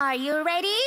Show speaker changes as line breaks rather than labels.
Are you ready?